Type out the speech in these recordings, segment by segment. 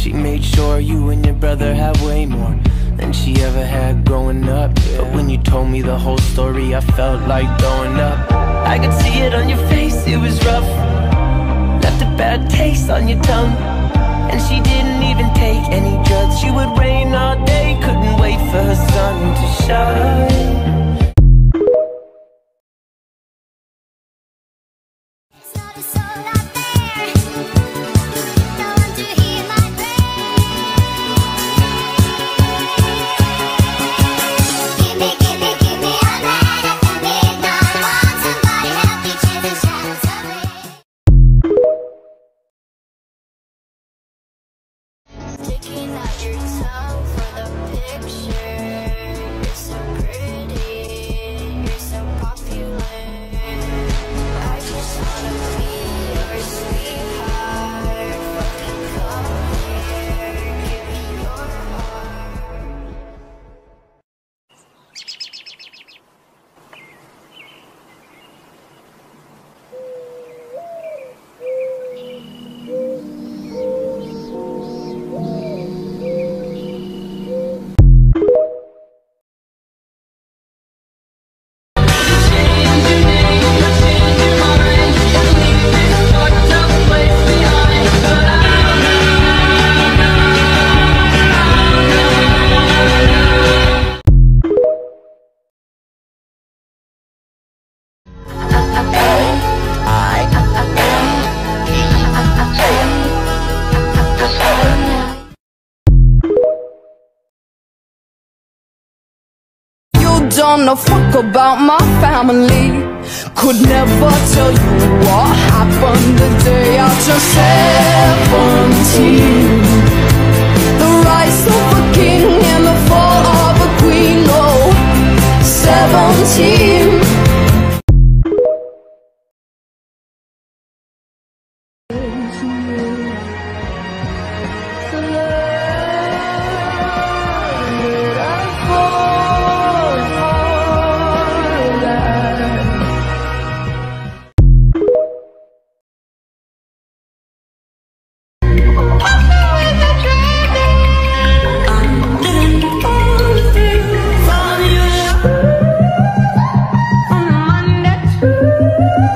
She made sure you and your brother have way more than she ever had growing up. But when you told me the whole story, I felt like throwing up. I could see it on your face, it was rough. Left a bad taste on your tongue. And she didn't even take any drugs. She would rain all day, couldn't wait for her sun to shine. don't know fuck about my family. Could never tell you what happened the day I turned 17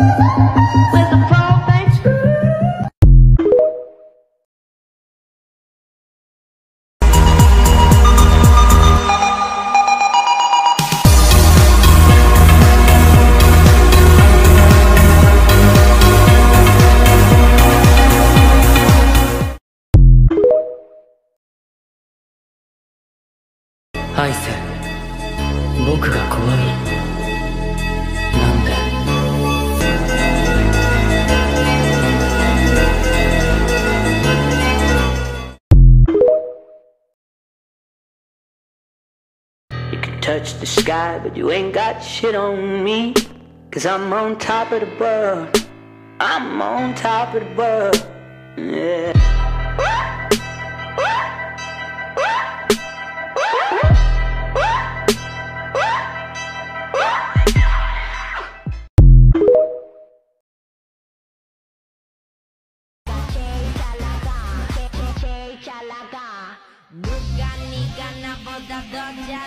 I touch the sky, but you ain't got shit on me. Cause I'm on top of the world. I'm on top of the world. Yeah.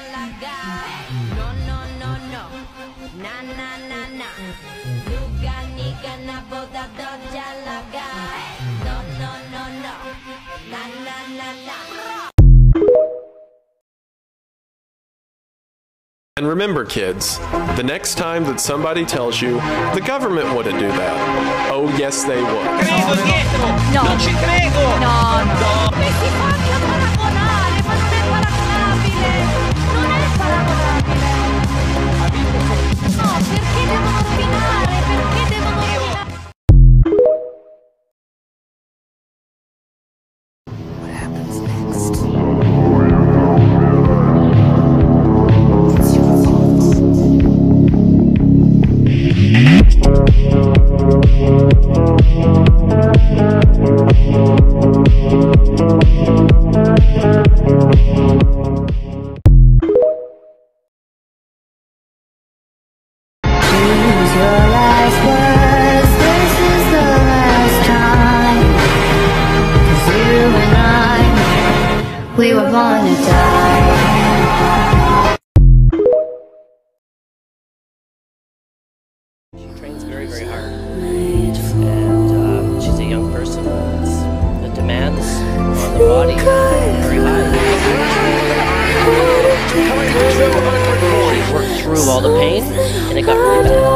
Do jalaga No no no no. Na na na na. Bukan ikan boda do jalaga No no no no. Na na na na. And remember, kids, the next time that somebody tells you the government wouldn't do that, oh, yes, they would. credo dietro! Non! No, no. Wanna die. She trains very, very hard. And um, she's a young person. It's, the demands on the body are very high. She worked through all the pain, and it got really bad.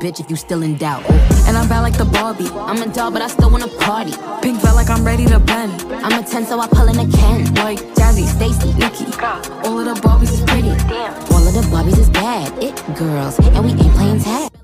Bitch, if you still in doubt. And I'm bad like the Barbie. I'm a doll, but I still wanna party. Pink felt like I'm ready to bend. I'm a 10, so I pull in a Ken. Like Jazzy, Stacy, Nikki. All of the Barbies is pretty. all of the Barbies is bad. It girls, and we ain't playing tag.